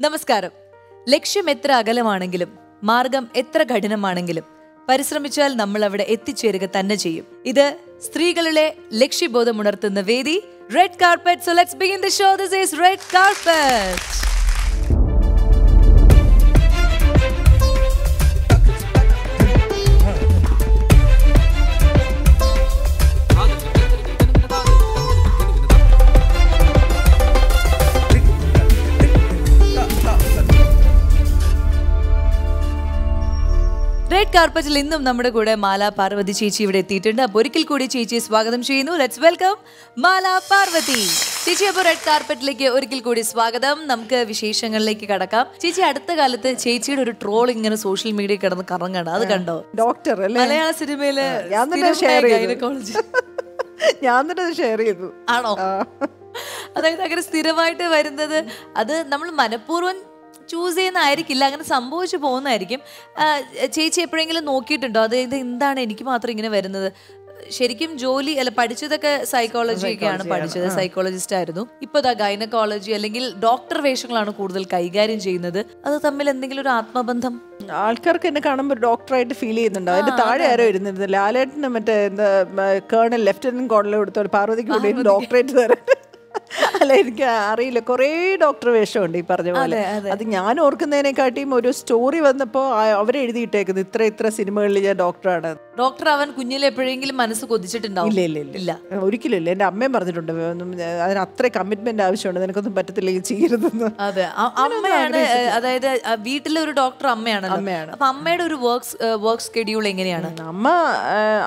നമസ്കാരം. ലക്ഷ്യം എത്ര അകലമാണെങ്കിലും മാർഗം എത്ര കഠിനമാണെങ്കിലും പരിശ്രമിച്ചാൽ നമ്മൾ അവിടെ എത്തിച്ചേരുക തന്നെ ചെയ്യും. ഇത് സ്ത്രീകളിലെ ലക്ഷ്യബോധം ഉണർത്തുന്ന വേദി red carpet so let's begin the show this is red carpet red കാർപ്പറ്റിൽ ഇന്നും നമ്മുടെ കൂടെ മാല പാർവതി ചേച്ചി ഇവിടെ എത്തിയിട്ടുണ്ട്. അപ്പോൾ ഒരിക്കൽ കൂടി ചേച്ചിയെ സ്വാഗതം ചെയ്യുന്നു. Let's welcome Mala Parvathi. ചേച്ചി അപ്പോൾ റെഡ് കാർപ്പറ്റിലേക്ക് ഒരിക്കൽ കൂടി സ്വാഗതം. നമുക്ക് വിശേഷങ്ങളിലേക്ക് കടക്കാം. ചേച്ചി അടുത്ത കാലത്ത് ചേച്ചിയുടെ ഒരു ട്രോൾ ഇങ്ങനെ സോഷ്യൽ മീഡിയ കിടന്ന് കറങ്ങണം അത് കണ്ടോ? ഡോക്ടർ മലയാള സിനിമയിൽ ഞാൻ തന്നെ ഷെയർ ചെയ്തു. ആണോ? അതായത് അങ്ങനെ സ്ഥിരമായിട്ട് വരുന്നത് അത് നമ്മൾ മനഃപൂർവം ചൂസ് ചെയ്യുന്നതായിരിക്കില്ല. അങ്ങനെ സംഭവിച്ചു പോകുന്നതായിരിക്കും. ചേച്ചി എപ്പോഴെങ്കിലും നോക്കിയിട്ടുണ്ടോ? അത് ഇത് എന്താണ് എനിക്ക് മാത്രം ഇങ്ങനെ വരുന്നത്? ശരിക്കും ജോലി അല്ല പഠിച്ചതൊക്കെ സൈക്കോളജി ഒക്കെയാണ് പഠിച്ചത്. സൈക്കോളജിസ്റ്റ് ആയിരുന്നു. ഇപ്പൊ ദാ ഗൈനക്കോളജി അല്ലെങ്കിൽ ഡോക്ടർ വേഷങ്ങളാണ് കൂടുതൽ കൈകാര്യം ചെയ്യുന്നത്. അത് തമ്മിൽ എന്തെങ്കിലും ഒരു ആത്മബന്ധം? ആൾക്കാർക്ക് എന്നെ കാണുമ്പോൾ ഡോക്ടറായിട്ട് ഫീൽ ചെയ്യുന്നുണ്ട്. അതിന്റെ താഴെ ആരോ ഇരുന്നിരുന്നില്ല. ലാലേട്ടന് മറ്റേ എന്താ കേണൽ ലെഫ്റ്റനന്റ് കോണൽ കൊടുത്ത പാർവതിക്ക്. കൂടി ഡോക്ടറേറ്റ് തരാൻ. അല്ല എനിക്ക് അറിയില്ല. കുറേ ഡോക്ടർ വേഷമുണ്ട് ഈ പറഞ്ഞ പോലെ. അത് ഞാൻ ഓർക്കുന്നതിനെക്കാട്ടിയും ഒരു സ്റ്റോറി വന്നപ്പോൾ അവരെഴുതിയിട്ടേക്കുന്നത് ഇത്ര ഇത്ര സിനിമകളിൽ ഞാൻ ഡോക്ടറാണ്. ഡോക്ടർ അവൻ കുഞ്ഞിൽ എപ്പോഴെങ്കിലും മനസ്സ് കൊതിച്ചിട്ടുണ്ടാവും. ഇല്ല ഇല്ല ഇല്ല. ഒരിക്കലും ഇല്ല. എന്റെ അമ്മയും പറഞ്ഞിട്ടുണ്ട്. അതിന് അത്ര കമ്മിറ്റ്മെന്റ് ആവശ്യമുണ്ട്. നിനക്കൊന്നും പറ്റത്തില്ലെങ്കിൽ ചെയ്യരുതെന്ന്. അതെ. അമ്മയാണ് അതായത് വീട്ടിലെ ഒരു ഡോക്ടർ അമ്മയാണ് അമ്മയാണ്. അപ്പൊ അമ്മയുടെ ഒരു വർക്ക് വർക്ക് സ്കെഡ്യൂൾ എങ്ങനെയാണ്? അമ്മ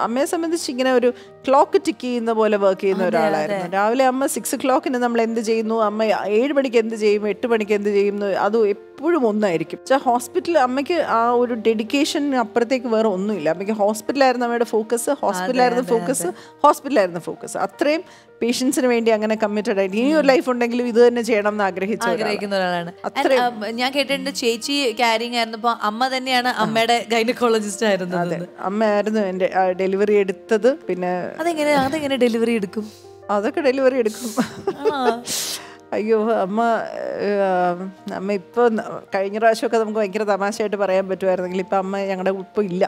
അമ്മയെ സംബന്ധിച്ച് ഇങ്ങനെ ഒരു ക്ലോക്ക് ടിക്ക് ചെയ്യുന്ന പോലെ വർക്ക് ചെയ്യുന്ന ഒരാളായിരുന്നു. രാവിലെ അമ്മ സിക്സ് ക്ലോക്കിന് നമ്മൾ എന്ത് ചെയ്യുന്നു? അമ്മ ഏഴ് മണിക്ക് എന്ത് ചെയ്യും? എട്ട് മണിക്ക് എന്ത് ചെയ്യുന്നു അത് എപ്പോഴും ഒന്നായിരിക്കും. ഹോസ്പിറ്റൽ അമ്മയ്ക്ക് ആ ഒരു ഡെഡിക്കേഷൻ അപ്പുറത്തേക്ക് വേറെ ഒന്നുമില്ല. അമ്മയ്ക്ക് ഹോസ്പിറ്റലായിരുന്നു അമ്മയുടെ ഫോക്കസ് ഹോസ്പിറ്റലായിരുന്നു ഫോക്കസ് ഹോസ്പിറ്റലായിരുന്നു ഫോക്കസ് അത്രയും പേഷ്യൻസിന് വേണ്ടി അങ്ങനെ കമ്മിറ്റഡ് ആയിട്ട് ഇനി ഒരു ലൈഫ് ഉണ്ടെങ്കിലും ഇത് തന്നെ ചെയ്യണം എന്ന് ആഗ്രഹിച്ചു. ആഗ്രഹിക്കുന്ന ഒരാളാണ്. ഞാൻ കേട്ടിട്ടുണ്ട് ചേച്ചി കാരിങ് ആയിരുന്നപ്പോ അമ്മ തന്നെയാണ് അമ്മയുടെ ഗൈനക്കോളജിസ്റ്റ് ആയിരുന്നു അതെ അമ്മയായിരുന്നു എന്റെ ഡെലിവറി എടുത്തത്. പിന്നെ അതെങ്ങനെ അതെങ്ങനെ ഡെലിവറി എടുക്കും? അതൊക്കെ ഡെലിവറി എടുക്കും. അയ്യോ അമ്മ അമ്മ ഇപ്പോൾ കഴിഞ്ഞ പ്രാവശ്യമൊക്കെ നമുക്ക് ഭയങ്കര തമാശയായിട്ട് പറയാൻ പറ്റുമായിരുന്നെങ്കിൽ ഇപ്പം അമ്മ ഞങ്ങളുടെ ഇപ്പം ഇല്ല.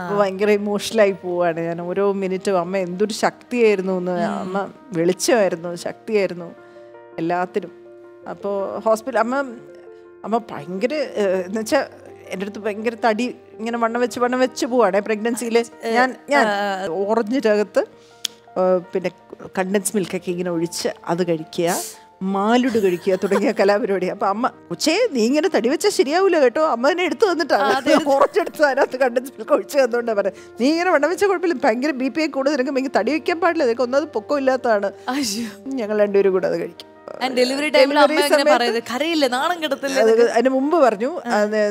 ഇപ്പൊ ഭയങ്കര ഇമോഷണലായി പോവാണ്. ഞാൻ ഓരോ മിനിറ്റും അമ്മ എന്തൊരു ശക്തിയായിരുന്നു എന്ന്. അമ്മ വെളിച്ചമായിരുന്നു ശക്തിയായിരുന്നു എല്ലാത്തിനും. അപ്പോൾ ഹോസ്പിറ്റൽ അമ്മ അമ്മ ഭയങ്കര എന്ന് വെച്ചാൽ എന്റെ അടുത്ത് ഭയങ്കര തടി ഇങ്ങനെ വണ്ണം വെച്ച് വണ്ണം വെച്ച് പോവാണ്. പ്രഗ്നൻസിയിൽ ഞാൻ ഞാൻ ഓറഞ്ചിനകത്ത് പിന്നെ കണ്ടൻസ് മിൽക്കൊക്കെ ഇങ്ങനെ ഒഴിച്ച് അത് കഴിക്കുക. മാലുട് കഴിക്കുക തുടങ്ങിയ കലാപരിപാടി. അപ്പൊ അമ്മ ഉച്ചേ നീ ഇങ്ങനെ തടി വെച്ചാൽ ശരിയാവൂല കേട്ടോ. അമ്മ തന്നെ എടുത്തു തന്നിട്ടാണ് കുറച്ചെടുത്ത് അതിനകത്ത് കണ്ടൻസ് ഒഴിച്ച് പറയാം നീ ഇങ്ങനെ വണ്ണം വെച്ചാൽ കുഴപ്പമില്ല. ഭയങ്കര ബി പി ഐ കൂടുതൽ നിനക്ക് ഭയങ്കര തടി വെക്കാൻ പാടില്ല. നിനക്ക് ഒന്നത് പൊക്കം ഇല്ലാത്തതാണ്. ഞങ്ങൾ രണ്ടുപേരും കൂടെ അത് കഴിക്കും. ഡെലിവറി ടൈമിൽ കരയില്ല? നാണം കിടത്തില്ല അതിന് മുമ്പ് പറഞ്ഞു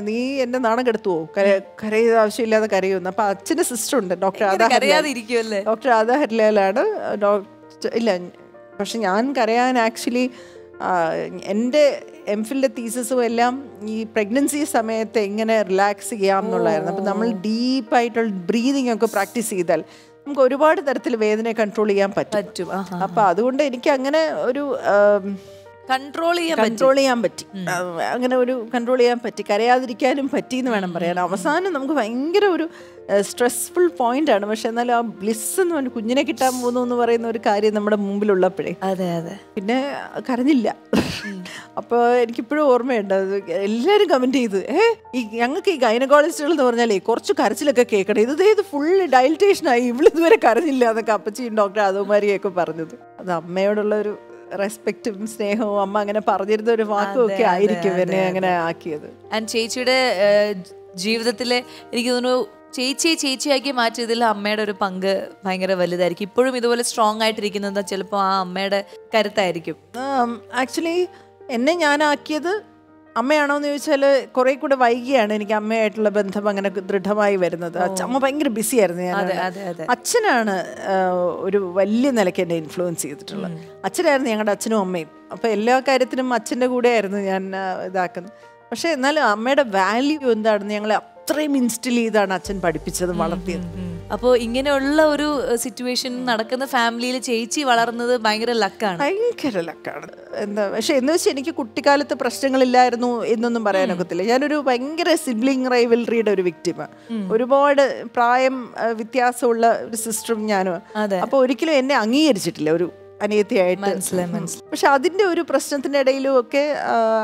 നീ എന്നെ നാണം കെടുത്തുവോ? കരയത് ആവശ്യമില്ലാതെ കരയുന്നു അപ്പൊ അച്ഛന്റെ സിസ്റ്റർ ഉണ്ട് ഡോക്ടർ ഡോക്ടർ ആദാ ഹരിലാലാണ് ഇല്ല പക്ഷെ ഞാൻ കരയാൻ ആക്ച്വലി എന്റെ എം ഫിലിന്റെ തീസസും എല്ലാം ഈ പ്രഗ്നൻസി സമയത്ത് എങ്ങനെ റിലാക്സ് ചെയ്യാം എന്നുള്ളതായിരുന്നു അപ്പം നമ്മൾ ഡീപ്പായിട്ടുള്ള ബ്രീതിങ് ഒക്കെ പ്രാക്ടീസ് ചെയ്താൽ നമുക്ക് ഒരുപാട് തരത്തിൽ വേദനയെ കൺട്രോൾ ചെയ്യാൻ പറ്റും. പറ്റും. അപ്പം അതുകൊണ്ട് എനിക്ക് അങ്ങനെ ഒരു കൺട്രോൾ ചെയ്യാൻ കൺട്രോൾ ചെയ്യാൻ പറ്റി. അങ്ങനെ ഒരു കൺട്രോൾ ചെയ്യാൻ പറ്റി. കരയാതിരിക്കാനും പറ്റി എന്ന് വേണം പറയാൻ. അവസാനം നമുക്ക് ഭയങ്കര ഒരു സ്ട്രെസ്ഫുൾ പോയിന്റ് ആണ്. പക്ഷെ എന്നാലും ആ ബ്ലിസ് എന്ന് പറഞ്ഞു കുഞ്ഞിനെ കിട്ടാൻ പോകുന്നു എന്ന് പറയുന്ന ഒരു കാര്യം നമ്മുടെ മുമ്പിലുള്ളപ്പോഴേ. അതെ അതെ. പിന്നെ കരഞ്ഞില്ല. അപ്പോൾ എനിക്കിപ്പോഴും ഓർമ്മയുണ്ട്. അത് എല്ലാവരും കമന്റ് ചെയ്ത് ഏ ഈ ഞങ്ങൾക്ക് ഈ ഗൈനക്കോളജിസ്റ്റുകൾ എന്ന് പറഞ്ഞാലേ കുറച്ച് കരച്ചിലൊക്കെ കേൾക്കണം. ഇത് ഇത് ഫുൾ ഡയൽറ്റേഷനായി ഇവളിതുവരെ കരഞ്ഞില്ല എന്നൊക്കെ അപ്പച്ചിയും ഡോക്ടർ അതുമാരിയൊക്കെ പറഞ്ഞത്. അത് അമ്മയോടുള്ള ഒരു റെസ്പെക്റ്റും സ്നേഹവും അമ്മ അങ്ങനെ പറഞ്ഞിരുന്ന ഒരു വാക്കും ഒക്കെ ആയിരിക്കും എന്നെ അങ്ങനെ ആക്കിയത്. ആൻഡ് ചേച്ചിയുടെ ജീവിതത്തിലെ എനിക്ക് തോന്നുന്നു ചേച്ചിയെ ചേച്ചിയാക്കി മാറ്റിയതിൽ അമ്മയുടെ ഒരു പങ്ക് ഭയങ്കര വലുതായിരിക്കും. ഇപ്പോഴും ഇതുപോലെ സ്ട്രോങ് ആയിട്ടിരിക്കുന്നത് ചിലപ്പോൾ ആ അമ്മയുടെ കരുത്തായിരിക്കും. ആക്ച്വലി എന്നെ ഞാനാക്കിയത് അമ്മയാണോ എന്ന് ചോദിച്ചാൽ കുറെ കൂടെ വൈകിയാണ് എനിക്ക് അമ്മയായിട്ടുള്ള ബന്ധം അങ്ങനെ ദൃഢമായി വരുന്നത്. അമ്മ ഭയങ്കര ബിസി ആയിരുന്നു ഞാൻ അച്ഛനാണ് ഒരു വലിയ നിലയ്ക്ക് എന്നെ ഇൻഫ്ലുവൻസ് ചെയ്തിട്ടുള്ളത്. അച്ഛനായിരുന്നു ഞങ്ങളുടെ അച്ഛനും അമ്മയും. അപ്പോൾ എല്ലാ കാര്യത്തിനും അച്ഛന്റെ കൂടെ ആയിരുന്നു ഞാൻ ഇതാക്കുന്നത്. പക്ഷേ എന്നാലും അമ്മയുടെ വാല്യൂ എന്താണെന്ന് ഞങ്ങളെ അത്രയും ഇൻസ്റ്റിൽ ചെയ്താണ് അച്ഛൻ പഠിപ്പിച്ചത് വളർത്തിയത്. അപ്പോൾ ഇങ്ങനെയുള്ള ഒരു സിറ്റുവേഷൻ നടക്കുന്ന ഫാമിലിയിൽ ചേച്ചി വളർന്നത് ഭയങ്കര ലക്കാണ് ഭയങ്കര ലക്കാണ് എന്താ പക്ഷെ എന്ന് വെച്ചാൽ എനിക്ക് കുട്ടിക്കാലത്ത് പ്രശ്നങ്ങളില്ലായിരുന്നു എന്നൊന്നും പറയാനൊക്കത്തില്ല. ഞാനൊരു ഭയങ്കര സിബ്ലിംഗ് റൈവൽറിയുടെ ഒരു വിക്ടിമ ഒരുപാട് പ്രായം വ്യത്യാസമുള്ള ഒരു സിസ്റ്ററും ഞാനും അതെ. അപ്പൊ ഒരിക്കലും എന്നെ അംഗീകരിച്ചിട്ടില്ല ഒരു അനിയത്തിയായിട്ട്. മനസ്സിലായി മനസ്സിലായി. പക്ഷെ അതിന്റെ ഒരു പ്രശ്നത്തിന്റെ ഇടയിലും ഒക്കെ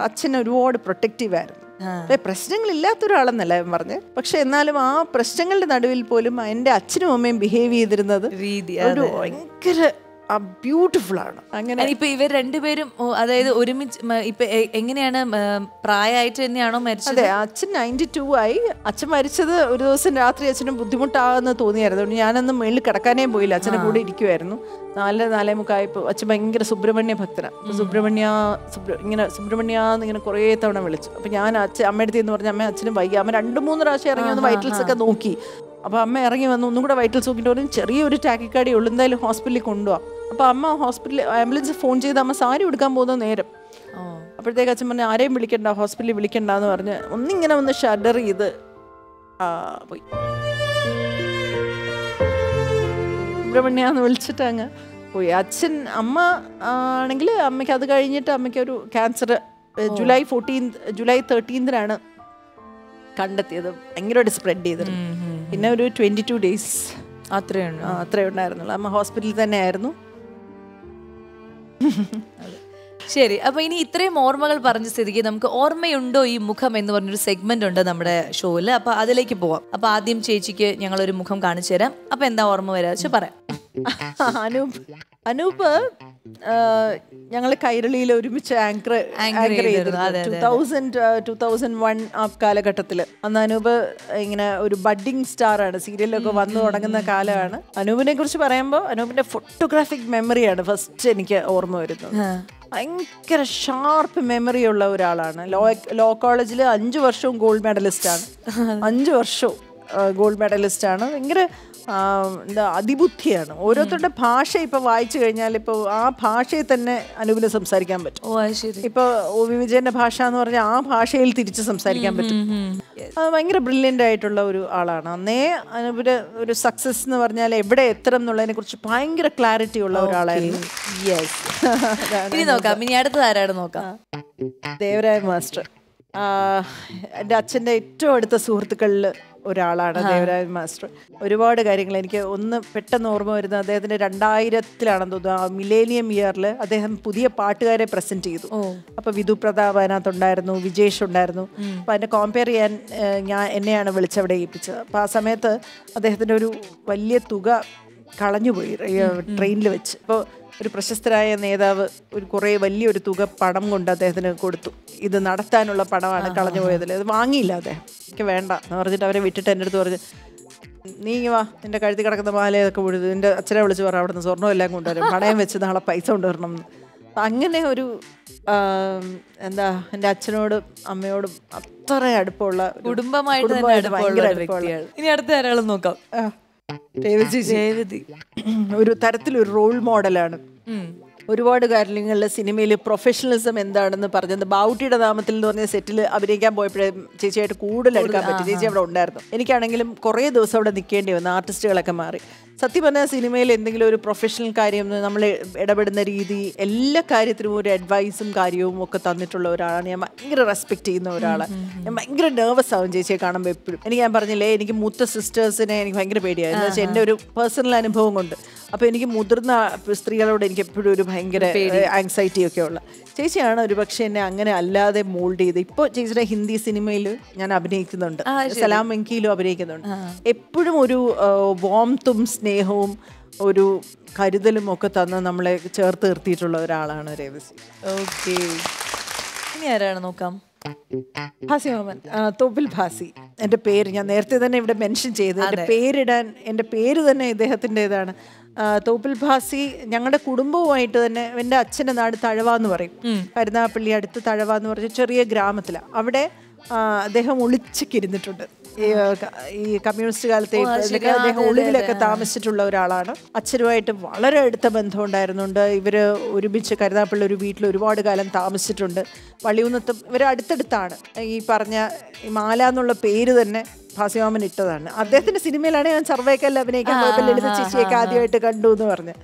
അച്ഛൻ ഒരുപാട് പ്രൊട്ടക്റ്റീവ് ആയിരുന്നു. അതെ, പ്രശ്നങ്ങളില്ലാത്ത ഒരാളെന്നല്ല ഞാൻ പറഞ്ഞ്. പക്ഷെ എന്നാലും ആ പ്രശ്നങ്ങളുടെ നടുവിൽ പോലും എന്റെ അച്ഛനും അമ്മയും ബിഹേവ് ചെയ്തിരുന്നത് ഒരു ഭയങ്കര ബ്യൂട്ടിഫുൾ ആണ്. അങ്ങനെ ഇപ്പൊ ഇവർ രണ്ടുപേരും അതായത് ഒരുമിച്ച് ഇപ്പൊ എങ്ങനെയാണ് പ്രായമായിട്ട് തന്നെയാണോ മരിച്ചത്? അതെ അച്ഛൻ നയന്റി ടു ആയി. അച്ഛൻ മരിച്ചത് ഒരു ദിവസം രാത്രി അച്ഛനും ബുദ്ധിമുട്ടാകുന്ന തോന്നിയായിരുന്നു. അതുകൊണ്ട് ഞാനന്ന് മേളിൽ കിടക്കാനേ പോയില്ല. അച്ഛനെ കൂടെ ഇരിക്കുമായിരുന്നു നാല് നാലേ മുക്കായപ്പോൾ അച്ഛൻ ഭയങ്കര സുബ്രഹ്മണ്യ ഭക്തന. സുബ്രഹ്മണ്യ സുബ്ര ഇങ്ങനെ സുബ്രഹ്മണ്യ എന്ന് ഇങ്ങനെ കുറേ തവണ വിളിച്ചു. അപ്പം ഞാൻ അച്ഛൻ അമ്മയുടെ എന്ന് പറഞ്ഞ അമ്മ അച്ഛനും വൈകി അമ്മ രണ്ട് മൂന്ന് പ്രാവശ്യം ഇറങ്ങി വന്ന് വൈറ്റൽസ് ഒക്കെ നോക്കി. അപ്പൊ അമ്മ ഇറങ്ങി വന്നു. ഒന്നും കൂടെ വയറ്റിൽ സൂക്കിന്റെ പറഞ്ഞു ചെറിയൊരു ടാക്കിക്കാടി ഉള്ളു എന്തായാലും ഹോസ്പിറ്റലിൽ കൊണ്ടുപോകാം അപ്പോൾ അമ്മ ഹോസ്പിറ്റലിൽ ആംബുലൻസ് ഫോൺ ചെയ്ത് അമ്മ സാരി എടുക്കാൻ പോകുന്ന നേരം അപ്പോഴത്തേക്ക് അച്ഛൻ പറഞ്ഞു ആരെയും വിളിക്കണ്ട ഹോസ്പിറ്റലിൽ വിളിക്കണ്ട എന്ന് പറഞ്ഞ് ഒന്നിങ്ങനെ ഒന്ന് ഷഡർ ചെയ്ത് ആ, പോയി. സുബ്രഹ്മണ്യാന്ന് വിളിച്ചിട്ട് അങ്ങ് പോയി. അച്ഛൻ അമ്മ ആണെങ്കിൽ അമ്മയ്ക്ക് അത് കഴിഞ്ഞിട്ട് അമ്മയ്ക്ക് ഒരു ക്യാൻസർ ജൂലൈ ഫോർട്ടീൻത് ജൂലൈ തേർട്ടീൻതിനാണ് കണ്ടെത്തിയത്. ഭയങ്കരമായിട്ട് സ്പ്രെഡ് ചെയ്തത് പിന്നെ ഒരു ട്വന്റി ടു ഡേയ്സ് അത്രേ അത്രേ ഉണ്ടായിരുന്നുള്ളൂ. അമ്മ ഹോസ്പിറ്റലിൽ തന്നെ ആയിരുന്നു ശരി. അപ്പൊ ഇനി ഇത്രയും ഓർമ്മകൾ പറഞ്ഞ സ്ഥിതിക്ക് നമുക്ക് ഓർമ്മയുണ്ടോ ഈ മുഖം എന്ന് പറഞ്ഞൊരു സെഗ്മെന്റ് ഉണ്ട് നമ്മുടെ ഷോയിൽ അപ്പൊ അതിലേക്ക് പോവാം. അപ്പൊ ആദ്യം ചേച്ചിക്ക് ഞങ്ങൾ ഒരു മുഖം കാണിച്ചു തരാം. അപ്പൊ എന്താ ഓർമ്മ വരാ പറയാം. അനൂപ് ഞങ്ങൾ കൈരളിയിൽ ഒരുമിച്ച് ആങ്കർ ആങ്കർ ചെയ്തിരുന്നു. Two thousand two thousand one ആ കാലഘട്ടത്തിൽ അന്ന് അനൂപ് ഇങ്ങനെ ഒരു ബഡ്ഡിങ് സ്റ്റാർ ആണ്. സീരിയലൊക്കെ വന്നു തുടങ്ങുന്ന കാലമാണ്. അനൂപിനെ കുറിച്ച് പറയുമ്പോൾ അനൂപിന്റെ ഫോട്ടോഗ്രാഫിക് മെമ്മറിയാണ് ഫസ്റ്റ് എനിക്ക് ഓർമ്മ വരുന്നത്. ഭയങ്കര ഷാർപ്പ് മെമ്മറി ഉള്ള ഒരാളാണ്. ലോ ലോ കോളേജിൽ അഞ്ചു വർഷവും ഗോൾഡ് മെഡലിസ്റ്റ് ആണ്. അഞ്ചു വർഷവും ഗോൾഡ് മെഡലിസ്റ്റ് ആണ്. ഭയങ്കര എന്താ അതിബുദ്ധിയാണ്. ഓരോരുത്തരുടെ ഭാഷ ഇപ്പൊ വായിച്ചു കഴിഞ്ഞാൽ ഇപ്പൊ ആ ഭാഷയെ തന്നെ അനുപിന് സംസാരിക്കാൻ പറ്റും. ഓ അത് ശരി. ഇപ്പൊ ഒ വി വിജയന്റെ ഭാഷ എന്ന് പറഞ്ഞാൽ ആ ഭാഷയിൽ തിരിച്ച് സംസാരിക്കാൻ പറ്റും. അത് ഭയങ്കര ബ്രില്യന്റ് ആയിട്ടുള്ള ഒരു ആളാണ്. അന്നേ അനുപിന് ഒരു സക്സസ് എന്ന് പറഞ്ഞാൽ എവിടെ എത്തണം എന്നുള്ളതിനെ കുറിച്ച് ഭയങ്കര ക്ലാരിറ്റി ഉള്ള ഒരാളായിരുന്നു. യെസ് ഇനി നോക്കാം. ഇനി അടുത്തത് ആരാണ് നോക്കാം? ദേവരായ മാസ്റ്റർ. എന്റെ അച്ഛന്റെ ഏറ്റവും അടുത്ത സുഹൃത്തുക്കളിൽ ഒരാളാണ് ദേവരായ മാസ്റ്റർ. ഒരുപാട് കാര്യങ്ങൾ എനിക്ക് ഒന്ന് പെട്ടെന്ന് ഓർമ്മ വരുന്നത് അദ്ദേഹത്തിന്റെ രണ്ടായിരത്തിലാണെന്ന് തോന്നുന്നു. ആ മിലേനിയം ഇയറിൽ അദ്ദേഹം പുതിയ പാട്ടുകാരെ പ്രസന്റ് ചെയ്തു. അപ്പൊ വിധു പ്രതാപ് അതിനകത്തുണ്ടായിരുന്നു വിജേഷ് ഉണ്ടായിരുന്നു. അപ്പൊ അതിനെ കോമ്പയർ ചെയ്യാൻ ഞാൻ എന്നെയാണ് വിളിച്ചവിടെ ഏൽപ്പിച്ചത്. അപ്പൊ ആ സമയത്ത് അദ്ദേഹത്തിന്റെ ഒരു വലിയ തുക കളഞ്ഞുപോയി ട്രെയിനിൽ വെച്ച്. അപ്പോൾ ഒരു പ്രശസ്തരായ നേതാവ് ഒരു കുറേ വലിയൊരു തുക പണം കൊണ്ട് അദ്ദേഹത്തിന് കൊടുത്തു. ഇത് നടത്താനുള്ള പണമാണ് കളഞ്ഞു പോയതിൽ അത് വാങ്ങിയില്ല അദ്ദേഹം. എനിക്ക് വേണ്ട എന്ന് പറഞ്ഞിട്ട് അവരെ വിട്ടിട്ട് എന്റെ അടുത്ത് പറഞ്ഞു നീ വാ നിന്റെ കഴുത്തി കിടക്കുന്ന മാലയൊക്കെ വിഴുത് നിന്റെ അച്ഛനെ വിളിച്ച് പറ അവിടുന്ന് സ്വർണം എല്ലാം കൊണ്ടുവരും. പണയം വെച്ച് നാളെ പൈസ കൊണ്ടുവരണം അങ്ങനെ ഒരു എന്താ എന്റെ അച്ഛനോടും അമ്മയോടും അത്ര അടുപ്പമുള്ള കുടുംബമായിട്ട് ഭയങ്കര അടുപ്പമുള്ള ഇനി അടുത്ത ആരാളും നോക്കാം. രേവതി. രേവതി ഒരു തരത്തിലൊരു റോൾ മോഡലാണ് ഒരുപാട് കാര്യങ്ങളിൽ സിനിമയിൽ പ്രൊഫഷണലിസം എന്താണെന്ന് പറഞ്ഞത് ബാവുട്ടിയുടെ നാമത്തിൽ എന്ന് പറഞ്ഞ സെറ്റിൽ അഭിനയിക്കാൻ പോയപ്പോഴേ ചേച്ചിയായിട്ട് കൂടുതൽ എടുക്കാൻ പറ്റി. ചേച്ചി അവിടെ ഉണ്ടായിരുന്നു. എനിക്കാണെങ്കിലും കുറേ ദിവസം അവിടെ നിൽക്കേണ്ടി വന്നു. ആർട്ടിസ്റ്റുകളൊക്കെ മാറി. സത്യം പറഞ്ഞാൽ സിനിമയിൽ എന്തെങ്കിലും ഒരു പ്രൊഫഷണൽ കാര്യം നമ്മൾ ഇടപെടുന്ന രീതി എല്ലാ കാര്യത്തിനും ഒരു അഡ്വൈസും കാര്യവും ഒക്കെ തന്നിട്ടുള്ള ഒരാളാണ്. ഞാൻ ഭയങ്കര റെസ്പെക്ട് ചെയ്യുന്ന ഒരാളാണ് ഞാൻ ഭയങ്കര നെർവസ് ആവും ചേച്ചിയെ കാണുമ്പോൾ എപ്പോഴും. എനിക്ക് ഞാൻ പറഞ്ഞില്ലേ എനിക്ക് മൂത്ത സിസ്റ്റേഴ്സിനെ എനിക്ക് ഭയങ്കര പേടിയായിരുന്നു എന്ന് വെച്ചാൽ എന്റെ ഒരു പേഴ്സണൽ അനുഭവം കൊണ്ട്. അപ്പോൾ എനിക്ക് മുതിർന്ന സ്ത്രീകളോട് എനിക്ക് എപ്പോഴും ഒരു ഭയങ്കര ആങ്സൈറ്റി ഒക്കെ ഉള്ള. ചേച്ചിയാണ് ഒരു പക്ഷേ എന്നെ അങ്ങനെ അല്ലാതെ മോൾഡ് ചെയ്ത്. ഇപ്പോൾ ചേച്ചിയുടെ ഹിന്ദി സിനിമയിൽ ഞാൻ അഭിനയിക്കുന്നുണ്ട്. സലാം വെങ്കിയിലും അഭിനയിക്കുന്നുണ്ട്. എപ്പോഴും ഒരു വോംത്തും സ്നേഹവും ഒരു കരുതലും ഒക്കെ തന്ന് നമ്മളെ ചേർത്ത് നിർത്തിയിട്ടുള്ള ഒരാളാണ് രേവസി. ഓക്കെ. ഇനി ആരാണ് നോക്കാം? ഭാസി മാമൻ. തോപ്പിൽ ഭാസി. എന്റെ പേര് ഞാൻ നേരത്തെ തന്നെ ഇവിടെ മെൻഷൻ ചെയ്ത്. എന്റെ പേരിടാൻ എന്റെ പേര് തന്നെ ഇദ്ദേഹത്തിന്റെതാണ്. തോപ്പിൽ ഭാസി ഞങ്ങളുടെ കുടുംബവുമായിട്ട് തന്നെ എന്റെ അച്ഛന്റെ നാട് തഴവ എന്ന് പറയും കരുനാഗപ്പള്ളി അടുത്ത് തഴവ എന്ന് പറഞ്ഞ ചെറിയ ഗ്രാമത്തിലാണ് അവിടെ അദ്ദേഹം ഒളിച്ചൊക്കെ ഇരുന്നിട്ടുണ്ട് ഈ, കമ്മ്യൂണിസ്റ്റ് കാലത്തെ അദ്ദേഹം ഒളിവിലൊക്കെ താമസിച്ചിട്ടുള്ള ഒരാളാണ്. അച്ഛനുമായിട്ട് വളരെ അടുത്ത ബന്ധം ഉണ്ടായിരുന്നുണ്ട് ഇവർ ഒരുമിച്ച് കരുനാഗപ്പള്ളി ഒരു വീട്ടിൽ ഒരുപാട് കാലം താമസിച്ചിട്ടുണ്ട്. വള്ളിയൂന്നത്തും ഇവർ അടുത്തടുത്താണ്. ഈ പറഞ്ഞ മാല എന്നുള്ള പേര് തന്നെ ഭാസ്യമാമൻ ഇട്ടതാണ്. അദ്ദേഹത്തിന്റെ സിനിമയിലാണ് ഞാൻ സർവേക്കല്ല അഭിനയിക്കാൻ പോയപ്പോൾ ലളിത ചേച്ചിയൊക്കെ ആദ്യമായിട്ട് കണ്ടു എന്ന് പറഞ്ഞ്.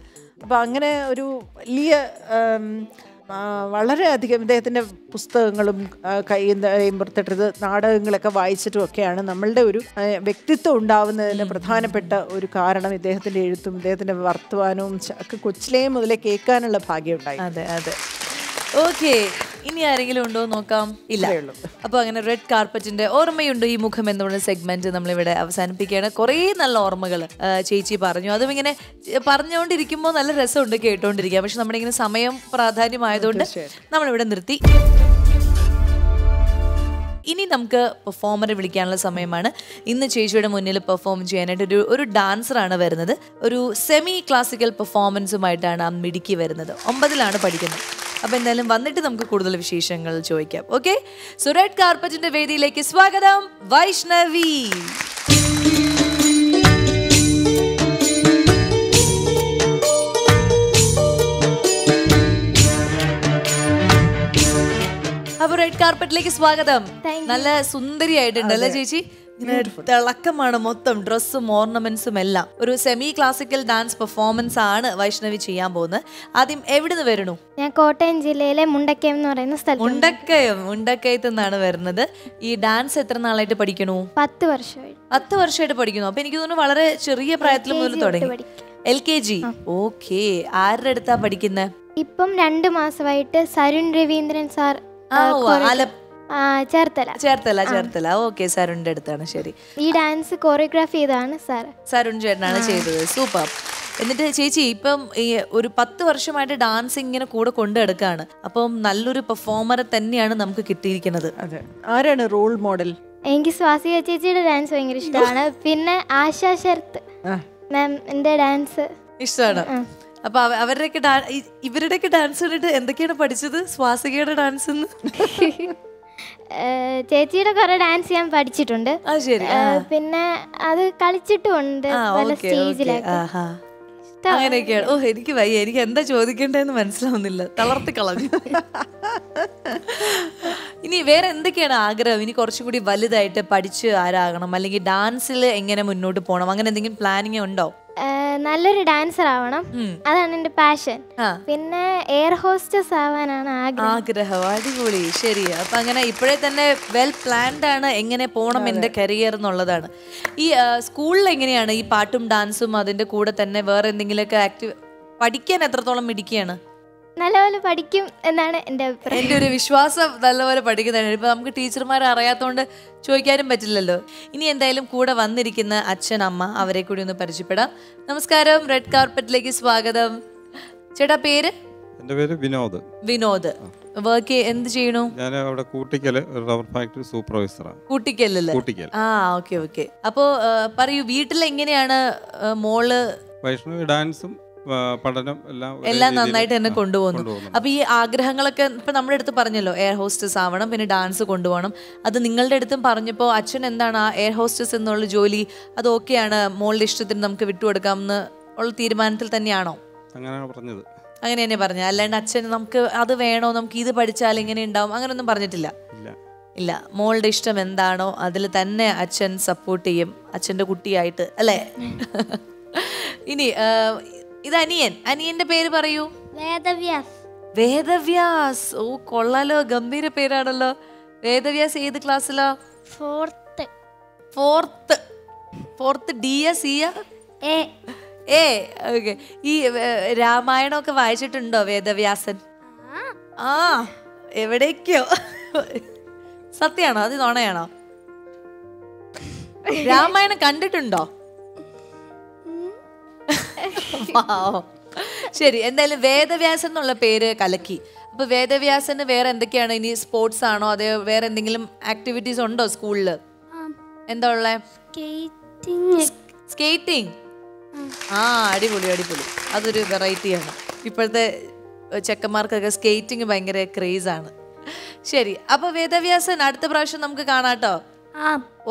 അപ്പൊ അങ്ങനെ ഒരു വലിയ വളരെയധികം ഇദ്ദേഹത്തിന്റെ പുസ്തകങ്ങളും കൈ പുറത്തിട്ടത് നാടകങ്ങളൊക്കെ വായിച്ചിട്ടും ഒക്കെയാണ് നമ്മളുടെ ഒരു വ്യക്തിത്വം ഉണ്ടാവുന്നതിന് പ്രധാനപ്പെട്ട ഒരു കാരണം ഇദ്ദേഹത്തിന്റെ എഴുത്തും ഇദ്ദേഹത്തിന്റെ വർത്തമാനവും ഒക്കെ കൊച്ചിലേ മുതലേ കേൾക്കാനുള്ള ഭാഗ്യം ഉണ്ടായി. അതെ അതെ. ഓക്കെ ഇനി ആരെങ്കിലും ഉണ്ടോ നോക്കാം? ഇല്ല. അപ്പൊ അങ്ങനെ റെഡ് കാർപ്പറ്റിന്റെ ഓർമ്മയുണ്ടോ ഈ മുഖം എന്ന് പറയുന്ന സെഗ്മെന്റ് നമ്മളിവിടെ അവസാനിപ്പിക്കുകയാണ്. കുറേ നല്ല ഓർമ്മകൾ ചേച്ചി പറഞ്ഞു. അതും ഇങ്ങനെ പറഞ്ഞുകൊണ്ടിരിക്കുമ്പോൾ നല്ല രസമുണ്ട് കേട്ടോണ്ടിരിക്കുക പക്ഷെ നമ്മുടെ ഇങ്ങനെ സമയം പ്രാധാന്യമായതുകൊണ്ട് നമ്മളിവിടെ നിർത്തി. ഇനി നമുക്ക് പെർഫോമറെ വിളിക്കാനുള്ള സമയമാണ്. ഇന്ന് ചേച്ചിയുടെ മുന്നിൽ പെർഫോം ചെയ്യാനായിട്ട് ഒരു ഒരു ഡാൻസറാണ് വരുന്നത്. ഒരു സെമി ക്ലാസിക്കൽ പെർഫോമൻസുമായിട്ടാണ് ആ മിടുക്കി വരുന്നത്. ഒമ്പതിലാണ് പഠിക്കുന്നത്. അപ്പൊ എന്തായാലും വന്നിട്ട് നമുക്ക് കൂടുതൽ വിശേഷങ്ങൾ ചോദിക്കാം. ഓക്കെ സോ റെഡ് കാർപ്പറ്റിന്റെ വേദിയിലേക്ക് സ്വാഗതം. വൈഷ്ണവി. അപ്പൊ റെഡ് കാർപ്പറ്റിലേക്ക് സ്വാഗതം. നല്ല സുന്ദരിയായിട്ടുണ്ട് അല്ലേ ചേച്ചി? ഇങ്ങനെ തിളക്കമാണ് മൊത്തം ഡ്രസ്സും ഓർണമെന്റ്സും എല്ലാം. ഒരു സെമി ക്ലാസിക്കൽ ഡാൻസ് പെർഫോമൻസ് ആണ് വൈഷ്ണവി ചെയ്യാൻ പോകുന്നത്. ആദ്യം എവിടുന്ന് വരണു? ഞാൻ കോട്ടയം ജില്ലയിലെ മുണ്ടക്കയം എന്ന് പറയുന്ന സ്ഥലം മുണ്ടക്കയം മുണ്ടക്കയത്ത് നിന്നാണ് വരുന്നത്. ഈ ഡാൻസ് എത്ര നാളായിട്ട് പഠിക്കണു? പത്ത് വർഷമായി പത്ത് വർഷമായിട്ട് പഠിക്കുന്നു. അപ്പൊ എനിക്ക് തോന്നുന്നു വളരെ ചെറിയ പ്രായത്തിൽ മുതൽ തുടങ്ങി. എൽ കെ ജി ഓക്കെ ആരുടെ അടുത്താ പഠിക്കുന്നത് ഇപ്പം രണ്ട് മാസമായിട്ട് സരുൺ രവീന്ദ്രൻ സാർ ചേർത്തല. ചേർത്തല ചേർത്തല. ഓക്കെ സരുണിന്റെ അടുത്താണ്. ശരി. ഈ ഡാൻസ് കോറിയോഗ്രാഫി ചെയ്തതാണ് സാർ സരുൺ ചേട്ടനാണ് ചെയ്തത്. സൂപ്പർ. എന്നിട്ട് ചേച്ചി ഇപ്പം ഈ ഒരു പത്ത് വർഷമായിട്ട് ഡാൻസ് ഇങ്ങനെ കൂടെ കൊണ്ടു എടുക്കാണ് അപ്പം നല്ലൊരു പെർഫോമറെ തന്നെയാണ് നമുക്ക് കിട്ടിയിരിക്കുന്നത്. അതെ. ആരാണ് റോൾ മോഡൽ? എനിക്ക് സ്വാസിക ചേച്ചിയുടെ ഡാൻസ് ഭയങ്കര ഇഷ്ടമാണ്. പിന്നെ ആശാ ശരത്ത് മാം എന്റെ ഡാൻസ്. ഇഷ്ടമാണ്. അപ്പൊ അവ- അവരുടെയൊക്കെ ഇവരുടെയൊക്കെ ഡാൻസ് കണ്ടിട്ട് എന്തൊക്കെയാണ് പഠിച്ചത്? സ്വാസികയുടെ ഡാൻസ് ചേച്ചിയുടെ കുറെ ഡാൻസ് ചെയ്യാൻ പഠിച്ചിട്ടുണ്ട്. പിന്നെ അത് കളിച്ചിട്ടുമുണ്ട് പല സ്റ്റേജിലൊക്കെ. അങ്ങനെയൊക്കെയാണ്. ഓ എനിക്ക് വയ്യ. എനിക്ക് എന്താ ചോദിക്കേണ്ടതെന്ന് മനസ്സിലാവുന്നില്ല. തളർത്തി കളഞ്ഞു. ഇനി വേറെ എന്തൊക്കെയാണ് ആഗ്രഹം? ഇനി കുറച്ചുകൂടി വലുതായിട്ട് പഠിച്ച് ആരാകണം? അല്ലെങ്കിൽ ഡാൻസിൽ എങ്ങനെ മുന്നോട്ട് പോകണം അങ്ങനെ എന്തെങ്കിലും പ്ലാനിങ് ഉണ്ടോ? നല്ലൊരു ഡാൻസർ ആവണം. അതാണ് എന്റെ പാഷൻ പിന്നെ എയർ ഹോസ്റ്റസ് ആവാനാണ് ആഗ്രഹം. അടിപൊളി. ശരി. അപ്പൊ അങ്ങനെ ഇപ്പോഴേ തന്നെ വെൽ പ്ലാൻഡ് ആണ് എങ്ങനെ പോണം എന്റെ കരിയർ എന്നുള്ളതാണ്. ഈ സ്കൂളിൽ എങ്ങനെയാണ്? ഈ പാട്ടും ഡാൻസും അതിന്റെ കൂടെ തന്നെ വേറെ എന്തെങ്കിലുമൊക്കെ ആക്റ്റീവ് പഠിക്കാൻ എത്രത്തോളം മിടിക്കുകയാണ് നല്ലപോലെ പഠിക്കും എന്നാണ് എന്റെ അഭിപ്രായം. എന്റെ ഒരു വിശ്വാസം നല്ലപോലെ പഠിക്കുന്നതാണ്. ഇപ്പൊ നമുക്ക് ടീച്ചർമാർ അറിയാത്തതുകൊണ്ട് ചോദിക്കാനും പറ്റില്ലല്ലോ. ഇനി എന്തായാലും കൂടെ വന്നിരിക്കുന്ന അച്ഛൻ അമ്മ അവരെ കൂടി ഒന്ന് പരിചയപ്പെടാം. നമസ്കാരം. റെഡ് കാർപ്പറ്റിലേക്ക് സ്വാഗതം. ചേട്ടാ പേര്? എന്റെ പേര് വിനോദ്. വിനോദ്. വർക്ക് എന്ത് ചെയ്യണു? ഞാൻ അവിടെ കൂട്ടിക്കൽ ഒരു റബ്ബർ ഫാക്ടറി സൂപ്പർവൈസറാണ്. കൂട്ടിക്കല്ലല്ലേ കൂട്ടിക്കൽ ആ ഓക്കെ ഓക്കെ. അപ്പോ പറയൂ വീട്ടിൽ എങ്ങനെയാണ് മോൾ? വൈഷ്ണവി ഡാൻസും പഠനം എല്ലാം എല്ലാം നന്നായിട്ട് തന്നെ കൊണ്ടുപോകുന്നു. അപ്പൊ ഈ ആഗ്രഹങ്ങളൊക്കെ ഇപ്പൊ നമ്മുടെ അടുത്ത് പറഞ്ഞല്ലോ എയർ ഹോസ്റ്റസ് ആവണം പിന്നെ ഡാൻസ് കൊണ്ടുപോകണം. അത് നിങ്ങളുടെ അടുത്തും പറഞ്ഞപ്പോൾ അച്ഛൻ എന്താണ് ആ എയർ ഹോസ്റ്റസ് എന്നുള്ള ജോലി അത് ഓക്കെയാണ് മോളുടെ ഇഷ്ടത്തിന് നമുക്ക് വിട്ടുകൊടുക്കാം എന്ന് ഉള്ള തീരുമാനത്തിൽ തന്നെയാണോ? അങ്ങനെയാണ് പറഞ്ഞത്. അങ്ങനെ തന്നെ പറഞ്ഞു അല്ലാണ്ട് അച്ഛൻ നമുക്ക് അത് വേണോ നമുക്ക് ഇത് പഠിച്ചാൽ ഇങ്ങനെ ഉണ്ടാവും അങ്ങനെയൊന്നും പറഞ്ഞിട്ടില്ല. ഇല്ല. ഇല്ല. മോളുടെ ഇഷ്ടം എന്താണോ അതിൽ തന്നെ അച്ഛൻ സപ്പോർട്ട് ചെയ്യും. അച്ഛന്റെ കുട്ടിയായിട്ട് അല്ലേ? ഇനി ആ, ഇത് അനിയൻ. അനിയന്റെ പേര് പറയൂ. വേദവ്യാസ്. വേദവ്യാസ്. ഓ കൊള്ളാലോ. ഗംഭീര പേരാണല്ലോ. വേദവ്യാസ് ഏത് ക്ലാസ്സിലാ? Fourth. Fourth. Fourth D C A. ഏ ഓക്കെ. ഈ രാമായണമൊക്കെ വായിച്ചിട്ടുണ്ടോ വേദവ്യാസൻ? ആ. എവിടേക്കോ. സത്യാണോ അത് നോണയാണോ? രാമായണം കണ്ടിട്ടുണ്ടോ. ശരി എന്തായാലും വേദവ്യാസൻ എന്നുള്ള പേര് കലക്കി. അപ്പൊ വേദവ്യാസന് വേറെ എന്തൊക്കെയാണ്? ഇനി സ്പോർട്സ് ആണോ? അതോ വേറെ എന്തെങ്കിലും ആക്ടിവിറ്റീസ് ഉണ്ടോ സ്കൂളിൽ എന്താ ഉള്ളേ? സ്കേറ്റിംഗ് ആ അടിപൊളി അടിപൊളി. അതൊരു വെറൈറ്റിയാണ് ഇപ്പോഴത്തെ ചെക്കന്മാർക്കൊക്കെ സ്കേറ്റിംഗ് ഭയങ്കര ക്രേസ് ആണ്. ശരി അപ്പൊ വേദവ്യാസൻ അടുത്ത പ്രാവശ്യം നമുക്ക് കാണാട്ടോ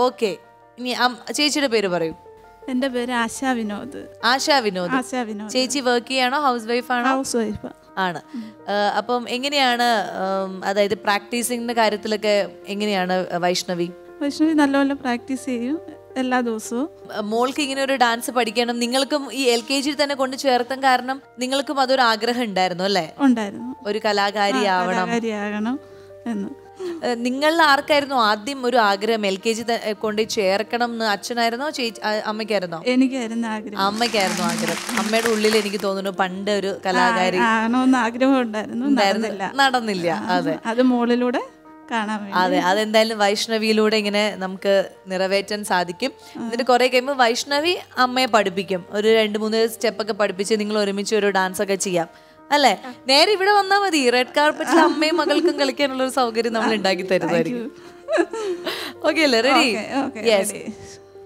ഓക്കെ ഇനി ചേച്ചിയുടെ പേര് പറയൂ. എന്റെ പേര് ആശാ വിനോദ്. ആശാ വിനോദ്. ആശാ വിനോദ്. ചേച്ചി വർക്ക് ചെയ്യാണോ ഹൗസ് വൈഫ് ആണോ? ഹൗസ് വൈഫ് ആണ് അപ്പം എങ്ങനെയാണ് അതായത് പ്രാക്ടീസിങ്ങിന്റെ കാര്യത്തിലൊക്കെ എങ്ങനെയാണ് വൈഷ്ണവി? വൈഷ്ണവി നല്ലപോലെ പ്രാക്ടീസ് ചെയ്യും എല്ലാ ദിവസവും. മോൾക്ക് ഇങ്ങനെ ഒരു ഡാൻസ് പഠിക്കണം. നിങ്ങൾക്കും ഈ എൽ കെ ജിയിൽ തന്നെ കൊണ്ട് ചേർത്തും കാരണം നിങ്ങൾക്കും അതൊരു ആഗ്രഹം ഉണ്ടായിരുന്നു അല്ലേ? ഉണ്ടായിരുന്നു. ഒരു കലാകാരി ആവണം എന്ന്. നിങ്ങളിൽ ആർക്കായിരുന്നു ആദ്യം ഒരു ആഗ്രഹം? എൽ കെ ജി കൊണ്ട് ചേർക്കണം എന്ന് അച്ഛനായിരുന്നോ ചേച്ചി അമ്മയ്ക്കായിരുന്നോ? എനിക്കായിരുന്നു ആഗ്രഹം. അമ്മയ്ക്കായിരുന്നു ആഗ്രഹം. അമ്മയുടെ ഉള്ളിൽ എനിക്ക് തോന്നുന്നു പണ്ട് ഒരു കലാകാരി ആഗ്രഹം ഉണ്ടായിരുന്നു. നടന്നില്ല. അതെ. അത് വേണ്ടി. അതെ. അതെന്തായാലും വൈഷ്ണവിയിലൂടെ ഇങ്ങനെ നമുക്ക് നിറവേറ്റാൻ സാധിക്കും. എന്നിട്ട് കുറെ കഴിയുമ്പോൾ വൈഷ്ണവി അമ്മയെ പഠിപ്പിക്കും. ഒരു രണ്ട് മൂന്ന് സ്റ്റെപ്പൊക്കെ പഠിപ്പിച്ച് നിങ്ങൾ ഒരുമിച്ച് ഒരു ഡാൻസ് ഒക്കെ ചെയ്യാം. അല്ലേ? നേരെ ഇവിടെ വന്നാൽ മതി. റെഡ് കാർപ്പറ്റിൽ അമ്മയും മകൾക്കും കളിക്കാനുള്ള ഒരു സൗകര്യം നമ്മൾ ഉണ്ടാക്കി തരുന്നതായിരിക്കും ഓക്കെ അല്ലേ? Ready yes.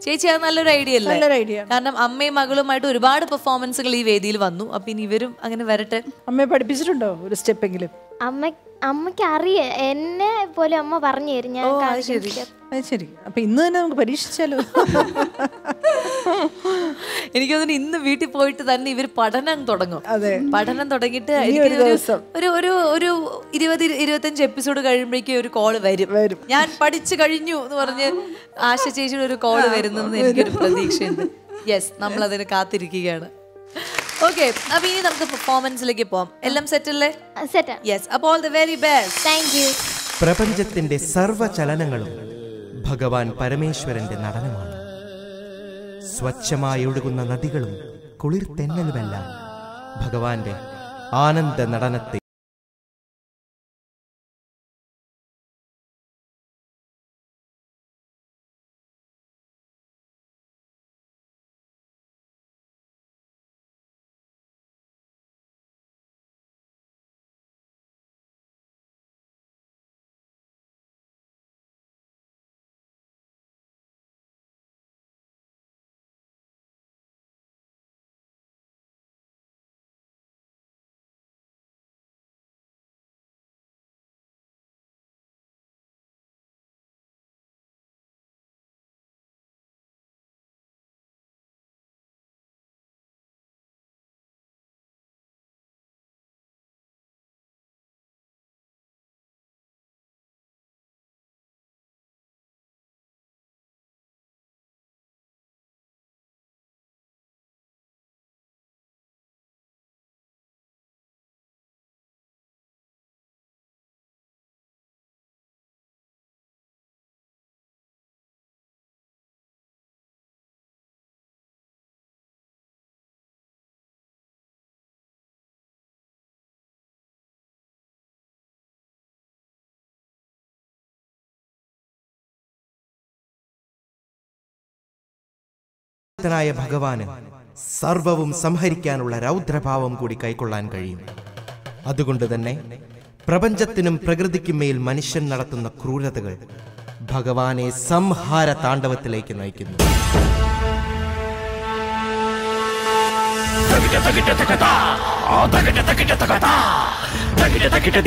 ചേച്ചി അത് നല്ലൊരു ഐഡിയ അല്ലേ? നല്ലൊരു ഐഡിയ കാരണം അമ്മയും മകളുമായിട്ട് ഒരുപാട് പെർഫോമൻസുകൾ ഈ വേദിയിൽ വന്നു. അപ്പൊ ഇനി ഇവരും അങ്ങനെ വരട്ടെ. അമ്മയെ പഠിപ്പിച്ചിട്ടുണ്ടോ ഒരു സ്റ്റെപ്പെങ്കിലും അമ്മ അമ്മയ്ക്ക് അറിയ എന്നെ പോലും അമ്മ പറഞ്ഞു തരും. ഞാൻ ശരി. അപ്പൊ ഇന്ന് തന്നെ നമുക്ക് പരീക്ഷിച്ചാലോ? എനിക്ക് തോന്നുന്നു ഇന്ന് വീട്ടിൽ പോയിട്ട് തന്നെ ഇവർ പഠനം തുടങ്ങും. അതെ. പഠനം തുടങ്ങിയിട്ട് എനിക്ക് ഒരു ഒരു- ഒരു ഇരുപത് ഇരു- ഇരുപത്തഞ്ച് എപ്പിസോഡ് കഴിയുമ്പോഴേക്കും ഒരു കോൾ വരും. വരും. ഞാൻ പഠിച്ചു കഴിഞ്ഞു എന്ന് പറഞ്ഞ് ആശ ചേച്ചിയുടെ ഒരു കോൾ വരുന്നെന്ന് എനിക്കൊരു പ്രതീക്ഷയുണ്ട്. യെസ് നമ്മൾ അതിന് കാത്തിരിക്കുകയാണ്. ഓക്കെ അപ്പൊ ഇനി നമുക്ക് പെർഫോമൻസിലേക്ക് പോവാം. എല്ലാം സെറ്റ് അല്ലേ? സെറ്റ് യെസ് അപ്പോൾ all the very best thank you പ്രപഞ്ചത്തിന്റെ സർവചലനങ്ങളും ഭഗവാൻ പരമേശ്വരന്റെ നടനമാണ്. സ്വച്ഛമായി ഒഴുകുന്ന നദികളും കുളിർ തെന്നലുമെല്ലാം ഭഗവാന്റെ ആനന്ദ നടനത്തെ ായ ഭഗവാന് സർവവും സംഹരിക്കാനുള്ള രൗദ്രഭാവം കൂടി കൈക്കൊള്ളാൻ കഴിയും. അതുകൊണ്ട് തന്നെ പ്രപഞ്ചത്തിനും പ്രകൃതിക്കും മേൽ മനുഷ്യൻ നടത്തുന്ന ക്രൂരതകൾ ഭഗവാനെ സംഹാര താണ്ഡവത്തിലേക്ക് നയിക്കുന്നു. തകിട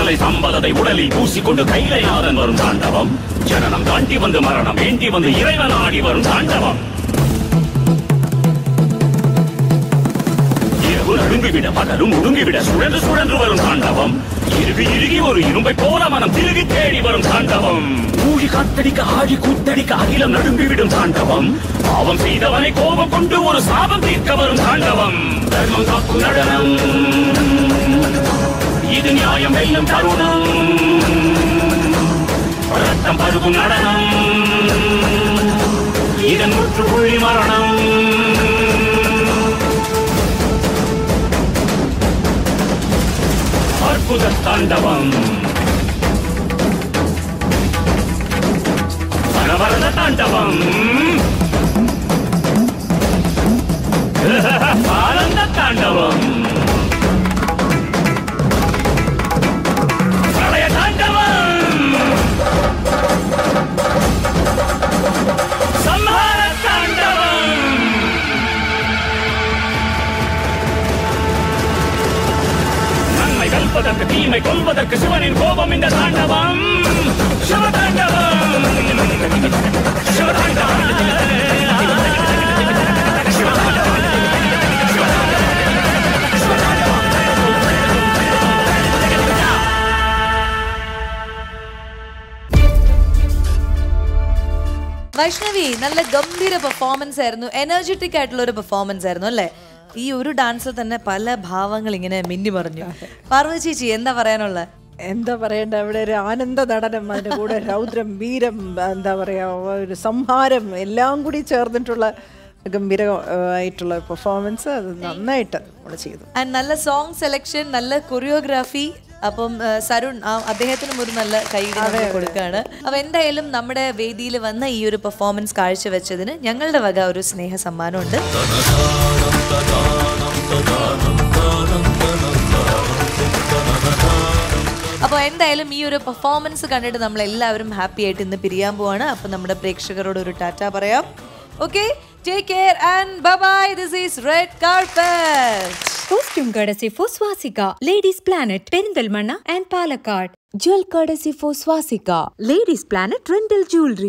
உடலை சம்பதத்தை உடலில் பூசிக்கொண்டு கைலைநாதன் வரும் தாண்டவம். ஜனனம் தாண்டி வந்து மரணம் ஏந்தி வந்து இறைவன் ஆடி வரும் தாண்டவம். இரவு நடுங்கிவிட பகலும் ஒடுங்கிவிட சுழன்று சுழன்று வரும் தாண்டவம். இறுகி இறுகி ஒரு இரும்பை போல மனம் திருகி தேடி வரும் தாண்டவம். ஊழி காத்தடிக்க ஆழி கூத்தடிக்க அகிலம் நடுங்கிவிடும் தாண்டவம். பாவம் செய்தவனை கோபம் கொண்டு ஒரு சாபம் தீர்க்க வரும் தாண்டவம். தர்மம் காக்கும் நடனம். இது நியாயம் வெல்லும் தருணம் ரத்தம் பருகும் நடனம். இதன் முற்றுப்புள்ளி மரணம். அற்புத தாண்டவம். பரவரத தாண்டவம். ஆனந்த தாண்டவம். காப்பதற்கு தீமை கொள்வதற்கு சிவனின் கோபம் இந்த தாண்டவம். വൈഷ്ണവി നല്ല ഗംഭീര പെർഫോമൻസ് ആയിരുന്നു. എനർജറ്റിക് ആയിട്ടുള്ള ഒരു പെർഫോമൻസ് ആയിരുന്നു അല്ലേ? ഈ ഒരു ഡാൻസിൽ തന്നെ പല ഭാവങ്ങൾ ഇങ്ങനെ മിന്നി പറഞ്ഞു പാർവതി ചേച്ചി എന്താ പറയാനുള്ള? എന്താ പറയണ്ട അവിടെ ഒരു ആനന്ദ നടനം അതിന്റെ കൂടെ രൗദ്രം വീരം എന്താ പറയാ ഒരു സംഹാരം എല്ലാം കൂടി ചേർന്നിട്ടുള്ള ഗംഭീര ആയിട്ടുള്ള പെർഫോമൻസ് അത് നന്നായിട്ട് നമ്മൾ ചെയ്തു. ആൻഡ് നല്ല സോങ് സെലക്ഷൻ നല്ല കൊറിയോഗ്രാഫി അപ്പം സരുൺ അദ്ദേഹത്തിനും ഒരു നല്ല കൈ കൊടുക്കുകയാണ് അപ്പൊ എന്തായാലും നമ്മുടെ വേദിയിൽ വന്ന ഈ ഒരു പെർഫോമൻസ് കാഴ്ചവെച്ചതിന് ഞങ്ങളുടെ വക ഒരു സ്നേഹ സമ്മാനമുണ്ട് അപ്പോൾ എന്തായാലും ഈ ഒരു പെർഫോമൻസ് കണ്ടിട്ട് നമ്മളെല്ലാവരും ഹാപ്പി ആയിട്ട് ഇന്ന് പിരിയാൻ പോവാണ്. അപ്പോൾ നമ്മുടെ പ്രേക്ഷകരോട് ഒരു ടാറ്റ പറയാം. Okay take care and bye bye this is red costume courtesy for Swasika Ladies Planet Perinthalmanna and Palakkad jewel courtesy for Swasika Ladies Planet റെൻഡൽ jewellery